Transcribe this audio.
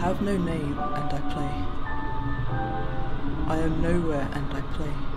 have no name and I play. I am nowhere and I play.